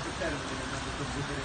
ちょっと。